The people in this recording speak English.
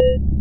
You